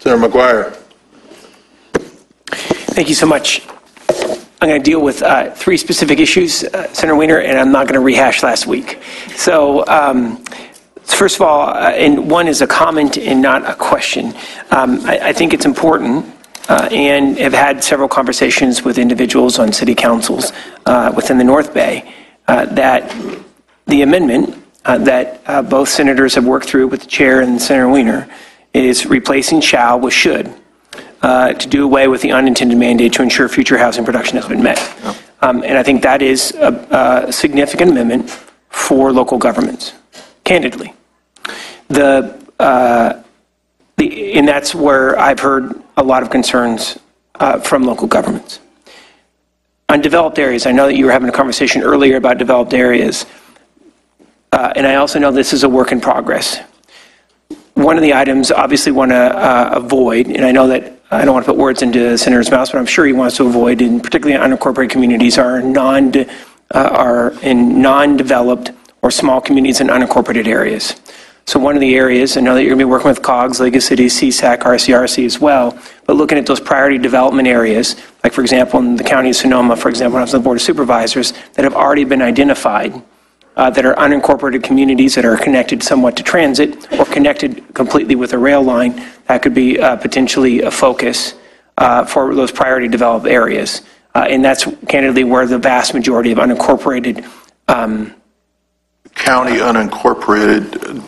Senator McGuire. Thank you so much. I'm going to deal with uh, three specific issues, uh, Senator Wiener, and I'm not going to rehash last week. So, um, first of all, uh, and one is a comment and not a question. Um, I I think it's important, uh, and have had several conversations with individuals on city councils uh, within the North Bay, uh, that the amendment that both senators have worked through with the chair and Senator Wiener is replacing shall with should uh, to do away with the unintended mandate to ensure future housing production has been met. Um, And I think that is a a significant amendment for local governments, candidly. The, uh, the- and that's where I've heard a lot of concerns uh, from local governments. On developed areas, I know that you were having a conversation earlier about developed areas, uh, and I also know this is a work in progress one of the items obviously want to uh, avoid, and I know that I don't want to put words into the senator's mouth, but I'm sure he wants to avoid, and particularly unincorporated communities are non, uh, are in non-developed or small communities in unincorporated areas. So one of the areas, I know that you're going to be working with COGS, of Cities, CSAC, RCRC as well, but looking at those priority development areas, like for example, in the county of Sonoma, for example, when I was on the Board of Supervisors, that have already been identified uh, that are unincorporated communities that are connected somewhat to transit or connected completely with a rail line, that could be uh, potentially a focus uh, for those priority developed areas. Uh, And that's candidly where the vast majority of unincorporated, um, County unincorporated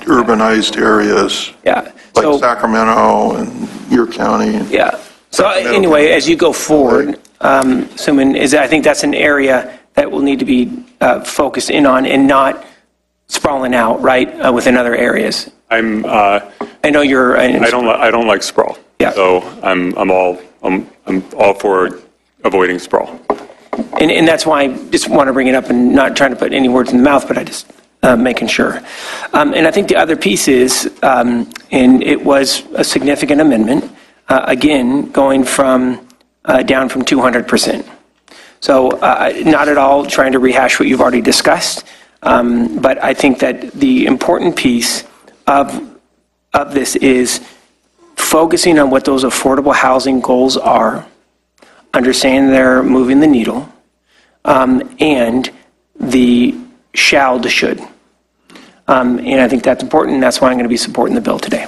urbanized areas yeah. like So, Sacramento and your county. yeah. So anyway, as you go forward, um, Suman, is, I think that's an area that will need to be uh, focused in on and not sprawling out, right, uh, within other areas. I'm, uh, I know you're. I don't, li- I don't like sprawl. Yeah. So I'm, I'm all, I'm, I'm all for avoiding sprawl. And, and that's why I just want to bring it up and not trying to put any words in the mouth, but I just uh, making sure. Um, and I think the other piece is, um, and it was a significant amendment, uh, again, going from, uh, down from 200%. So uh, not at all trying to rehash what you've already discussed, um, but I think that the important piece of, of this is focusing on what those affordable housing goals are, understanding they're moving the needle, um, and the shall to should. Um, And I think that's important, and that's why I'm going to be supporting the bill today.